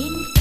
Jane